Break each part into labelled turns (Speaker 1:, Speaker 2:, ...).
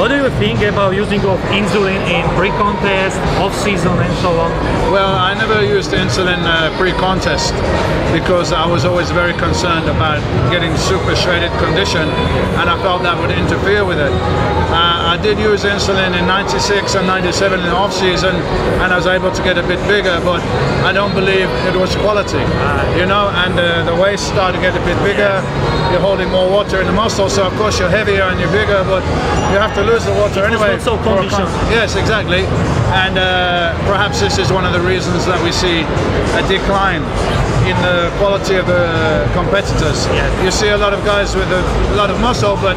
Speaker 1: What do you think about using of insulin in pre-contest, off-season and so on?
Speaker 2: Well, I never used insulin uh, pre-contest because I was always very concerned about getting super shredded condition and I felt that would interfere with it. Uh, I did use insulin in 96 and 97 in off-season and I was able to get a bit bigger but I don't believe it was quality, you know, and uh, the waist started to get a bit bigger, you're holding more water in the muscle so of course you're heavier and you're bigger but you have to lose the water
Speaker 1: It
Speaker 2: anyway.
Speaker 1: so conditioned.
Speaker 2: Yes, exactly. And uh, perhaps this is one of the reasons that we see a decline in the quality of the competitors.
Speaker 1: Yes.
Speaker 2: You see a lot of guys with a, lot of muscle, but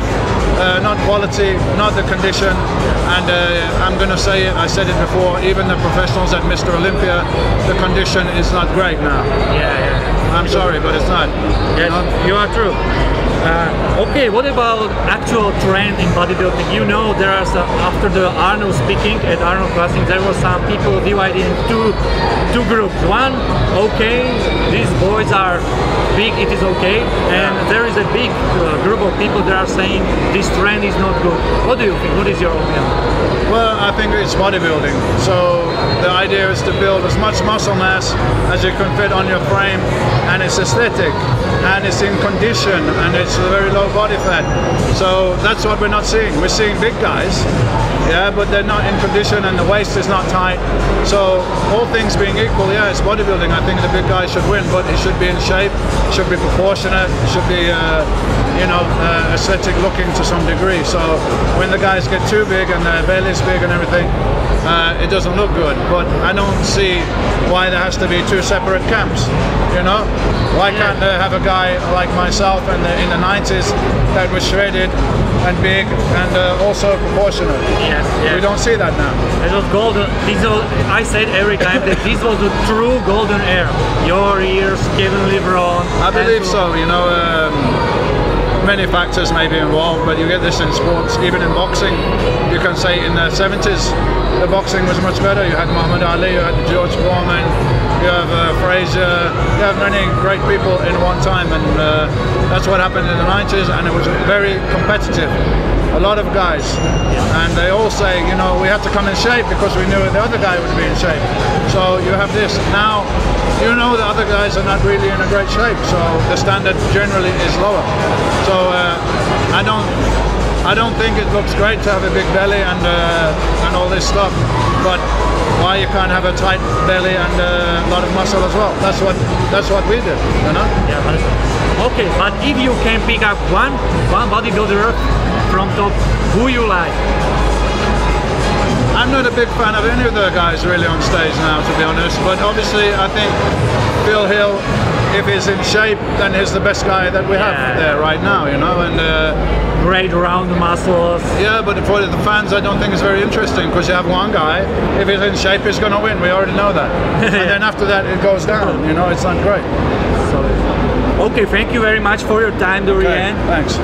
Speaker 2: uh, not quality, not the condition. And uh, I'm going to say it, I said it before, even the professionals at Mr. Olympia, the condition is not great now.
Speaker 1: Yeah, yeah.
Speaker 2: I'm sorry, but it's not.
Speaker 1: Yes, you are true. Uh, okay, what about actual trend in bodybuilding? You know, there are some, after the Arnold speaking at Arnold Classic, there were some people divided in two two groups. One, okay, these boys are big, it is okay, and there is a big uh, group of people that are saying this trend is not good. What do you think? What is your opinion?
Speaker 2: Well, I think it's bodybuilding. So the idea is to build as much muscle mass as you can fit on your frame, and it's aesthetic, and it's in condition, and it's a very low body fat. So that's what we're not seeing. We're seeing big guys, yeah, but they're not in condition, and the waist is not tight. So all things being equal, yeah, it's bodybuilding. I think the big guy should win, but he should be in shape, should be proportionate, should be, uh, you know, uh, aesthetic looking to some degree. So when the guys get too big and their belly's big and everything, uh, it doesn't look good. But I don't see why there has to be two separate camps. You know, why can't they have a guy like myself the in the 90s that was shredded and big and uh, also proportional.
Speaker 1: Yes,
Speaker 2: We don't see that now.
Speaker 1: It was golden. This was, I said every time that this was the true golden era. Your years, Kevin Levrone.
Speaker 2: I believe so. You know, um, many factors may be involved, but you get this in sports, even in boxing. You can say in the 70s, the boxing was much better. You had Muhammad Ali, you had George Foreman, you have uh, Frazier, you have many great people in one time, and uh, that's what happened in the 90s, and it was very competitive. A lot of guys, and they all say, you know, we had to come in shape because we knew the other guy would be in shape. So you have this now. You know the other guys are not really in a great shape, so the standard generally is lower. So uh, I don't, I don't think it looks great to have a big belly and uh, and all this stuff, but why you can't have a tight belly and uh, a lot of muscle as well? That's what that's what we did, you know.
Speaker 1: Yeah, okay, but if you can pick up one one bodybuilder from top, who you like?
Speaker 2: I'm not a big fan of any of the guys really on stage now, to be honest. But obviously, I think Phil Heath, if he's in shape, then he's the best guy that we have
Speaker 1: Yeah.
Speaker 2: there right now, you know. And uh,
Speaker 1: Great round muscles.
Speaker 2: yeah, but for the fans, I don't think it's very interesting because you have one guy. If he's in shape, he's going to win. We already know that. and then after that, it goes down. You know, it's not great.
Speaker 1: So, okay, thank you very much for your time,
Speaker 2: Okay,
Speaker 1: Dorian.
Speaker 2: thanks.